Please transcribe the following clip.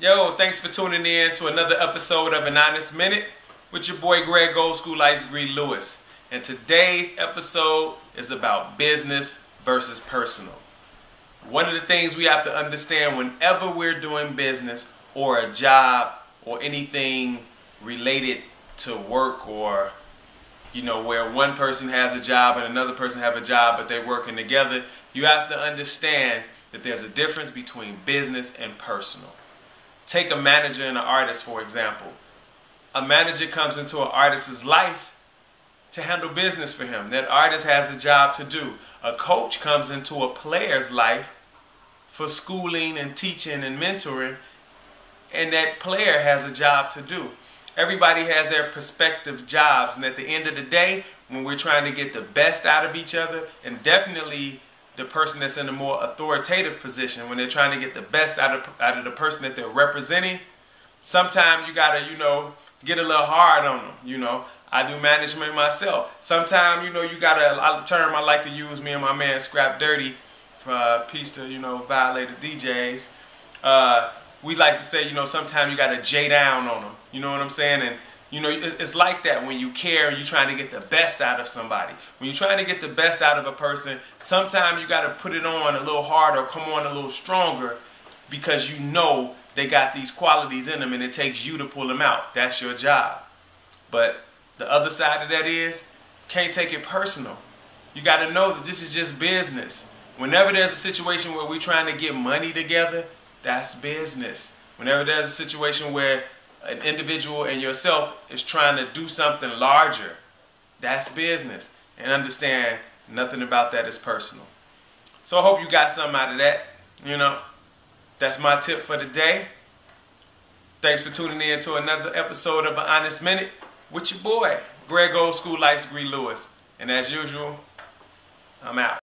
Yo, thanks for tuning in to another episode of An Honest Minute with your boy Greg Olskool Ice-Gre Lewis. And today's episode is about business versus personal. One of the things we have to understand whenever we're doing business or a job or anything related to work or you know where one person has a job and another person have a job but they're working together you have to understand that there's a difference between business and personal take a manager and an artist for example. A manager comes into an artist's life to handle business for him that artist has a job to do. A coach comes into a player's life for schooling and teaching and mentoring and that player has a job to do. Everybody has their prospective jobs and at the end of the day when we're trying to get the best out of each other and definitely the person that's in a more authoritative position when they're trying to get the best out of out of the person that they're representing sometimes you gotta you know get a little hard on them you know I do management myself sometimes you know you gotta a term I like to use me and my man Scrap Dirty uh, peace to you know violated DJs uh, we like to say, you know, sometimes you got to J down on them. You know what I'm saying? And you know, it's like that when you care you're trying to get the best out of somebody. When you're trying to get the best out of a person, sometimes you got to put it on a little harder, come on a little stronger, because you know they got these qualities in them, and it takes you to pull them out. That's your job. But the other side of that is, can't take it personal. You got to know that this is just business. Whenever there's a situation where we're trying to get money together, that's business. Whenever there's a situation where an individual and yourself is trying to do something larger, that's business. And understand nothing about that is personal. So I hope you got something out of that. You know, that's my tip for the day. Thanks for tuning in to another episode of An Honest Minute with your boy, Greg Olskool Ice-Gre Lewis. And as usual, I'm out.